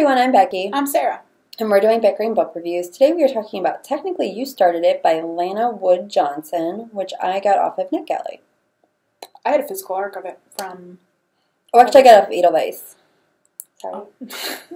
everyone, I'm Becky, I'm Sarah. and we're doing Bickering Book Reviews. Today we are talking about Technically You Started It by Lana Wood Johnson, which I got off of NetGalley. I had a physical arc of it from. Oh, actually, I got it off of Edelweiss. Sorry.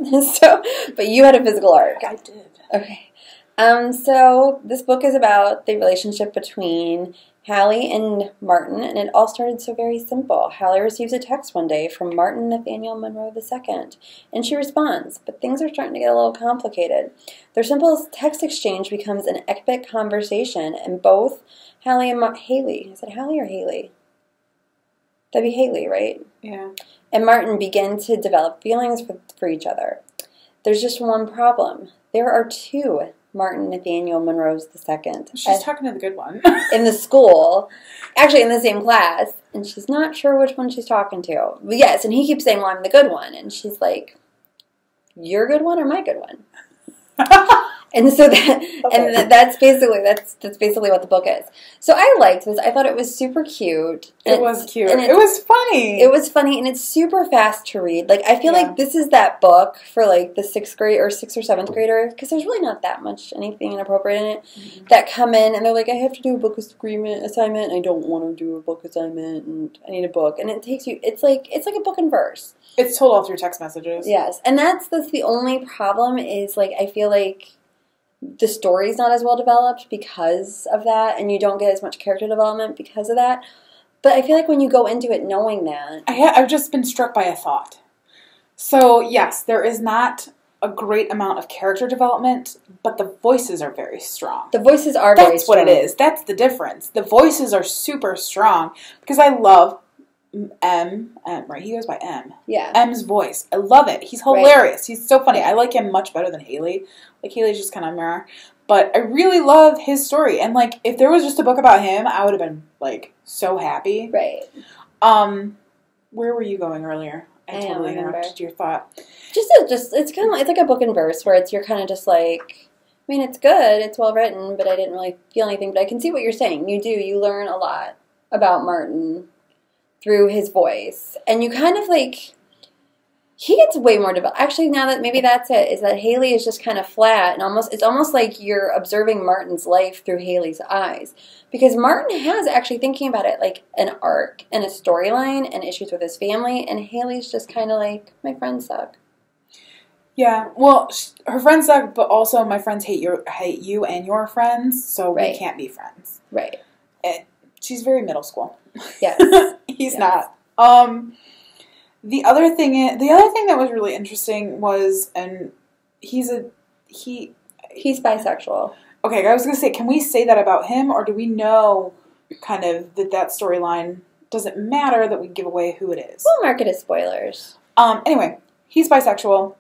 Oh. so, but you had a physical arc. I did. Okay. Um, so this book is about the relationship between Hallie and Martin, and it all started so very simple. Hallie receives a text one day from Martin Nathaniel Monroe II, and she responds, but things are starting to get a little complicated. Their simple text exchange becomes an epic conversation, and both Hallie and Ma- Haley, is it Hallie or Haley? That'd be Haley, right? Yeah. and Martin begin to develop feelings for, for each other. There's just one problem. There are two Martin Nathaniel Monroe's II She's at- talking to the good one. in the school, actually in the same class, and she's not sure which one she's talking to. But yes, and he keeps saying, Well, I'm the good one. And she's like, Your good one or my good one? And so that, Okay. and that's basically that's that's basically what the book is. So I liked this. I thought it was super cute. it was cute. and It was funny. it was funny and it's super fast to read. Like I feel Yeah. like this is that book for like the sixth grade or sixth or seventh grader because there's really not that much anything inappropriate in it Mhm. that come in and they're like, I have to do a book agreement assignment. And I don't want to do a book assignment and I need a book and it takes you. It's like it's like a book in verse. It's told all through text messages. Yes, and that's that's the only problem is like I feel like the story's not as well developed because of that, and you don't get as much character development because of that. But I feel like when you go into it knowing that, I ha- I've just been struck by a thought. So, yes, there is not a great amount of character development, but the voices are very strong. the voices are very That's what it is. That's the difference. The voices are super strong because I love M, M right? He goes by M. Yeah. M's voice. I love it. He's Right. hilarious. He's so funny. I like him much better than Haley. Like Haley's just kind of a mirror. But I really love his story. And like if there was just a book about him, I would have been like so happy. Right. Um where were you going earlier? I don't totally interrupted your thought. Just a, just it's kind of it's like a book in verse where it's you're kind of just like I mean it's good, it's well written, but I didn't really feel anything. But I can see what you're saying. You do. You learn a lot about Martin through his voice, and you kind of like he gets way more developed. Actually, now that maybe that's it, is that Haley is just kind of flat and almost it's almost like you're observing Martin's life through Haley's eyes because Martin has actually thinking about it like an arc and a storyline and issues with his family, and Haley's just kind of like my friends suck. Yeah. Well, her friends suck, but also my friends hate your hate you and your friends, so Right. we can't be friends. Right. Eh, she's very middle school. Yes. He's Yes. not. Um, the other thing, i- the other thing that was really interesting was, and he's a he. He's bisexual. Okay, I was gonna say, can we say that about him, or do we know kind of that that storyline doesn't matter that we give away who it is? We'll mark it as spoilers. Um, anyway, he's bisexual,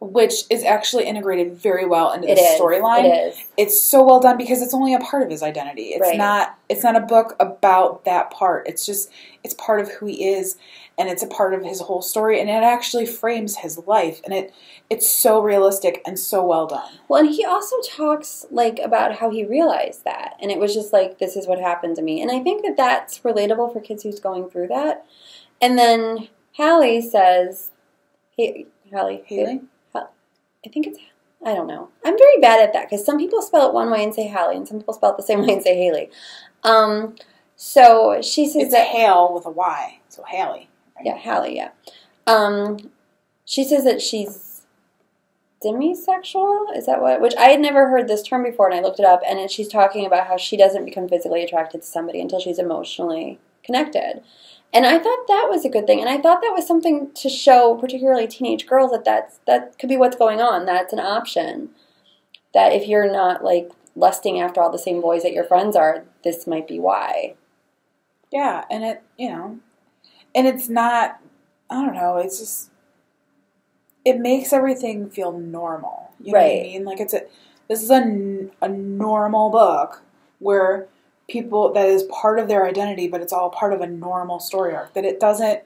which is actually integrated very well into It the storyline It is. it's so well done because it's only a part of his identity. It's Right. not it's not a book about that part. It's just it's part of who he is and it's a part of his whole story and it actually frames his life and it it's so realistic and so well done. Well, and he also talks like about how he realized that, and it was just like this is what happened to me, and I think that that's relatable for kids who's going through that. And then Hallie says, "Hey, Hallie, Haley? I think it's I don't know. I'm very bad at that because some people spell it one way and say Hallie, and some people spell it the same way and say Haley. Um, so she says It's that Hale with a Y. So Haley. right? Yeah, Hallie, yeah. Um, she says that she's demisexual. Is that what? Which I had never heard this term before, and I looked it up. And then she's talking about how she doesn't become physically attracted to somebody until she's emotionally connected. And I thought that was a good thing, and I thought that was something to show, particularly teenage girls, that that's that could be what's going on. That's an option. That if you're not like lusting after all the same boys that your friends are, this might be why. Yeah, and it, you know, and it's not, I don't know, it's just, it makes everything feel normal. You know what I mean? Like it's a, this is a, a normal book where people, that is part of their identity, but it's all part of a normal story arc. That it doesn't,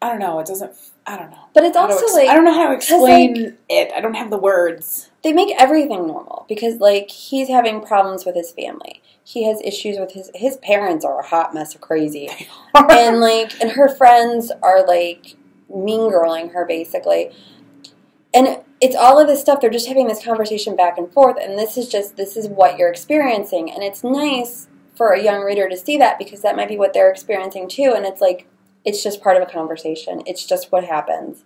I don't know, it doesn't, I don't know. But it's also ex- like I don't know how to explain it. I don't have the words. they make everything normal because like he's having problems with his family he has issues with his his parents are a hot mess of crazy and like and her friends are like mean girling her basically and it's all of this stuff. They're just having this conversation back and forth, and this is just this is what you're experiencing, and it's nice for a young reader to see that because that might be what they're experiencing too, and it's like it's just part of a conversation. It's just what happens.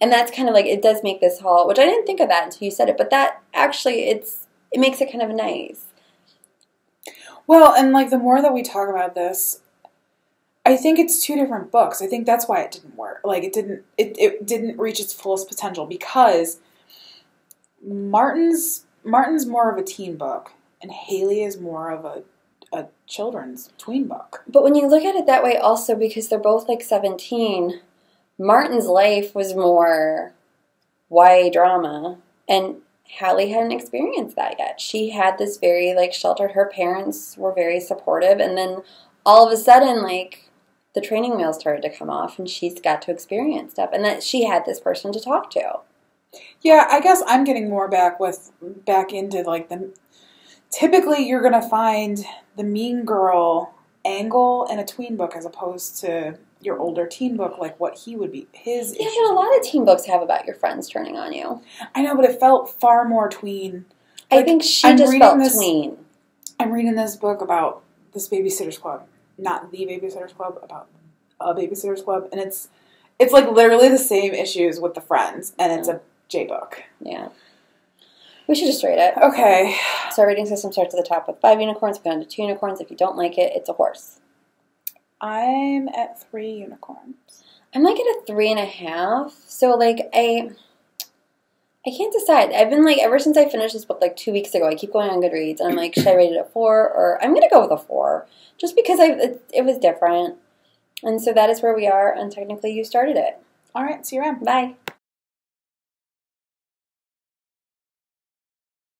And that's kind of like it does make this whole which I didn't think of that until you said it, but that actually it's it makes it kind of nice. Well, and like the more that we talk about this, I think it's two different books. I think that's why it didn't work. Like it didn't it, it didn't reach its fullest potential because Martin's Martin's more of a teen book and Haley is more of a a children's tween book. But when you look at it that way also because they're both like 17, Martin's life was more YA drama and Hallie hadn't experienced that yet. She had this very like sheltered her parents were very supportive and then all of a sudden like the training wheels started to come off and she's got to experience stuff and that she had this person to talk to. Yeah, I guess I'm getting more back with back into like the typically you're going to find the mean girl angle in a tween book as opposed to your older teen book like what he would be his Yeah, but a lot of teen books have about your friends turning on you. I know, but it felt far more tween. I think she I'm just felt this- tween. I'm reading this book about this babysitters club, not the babysitters club, about a babysitters club, and it's it's like literally the same issues with the friends, and it's a J book. Yeah. We should just rate it. Okay, So our rating system starts at the top with five unicorns, we go down to two unicorns. If you don't like it, it's a horse. I'm at three unicorns. I'm like at a three and a half. So like I I can't decide. I've been like ever since I finished this book like two weeks ago, I keep going on Goodreads and I'm like, should I rate it a four or I'm gonna go with a four. Just because I it, it was different. And so that is where we are and technically you started it. All right, see you around. Bye.